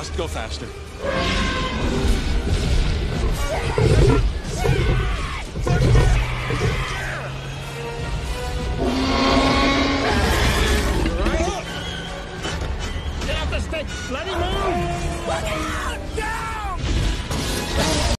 Must go faster. Get off the stick! Bloody move! Look out!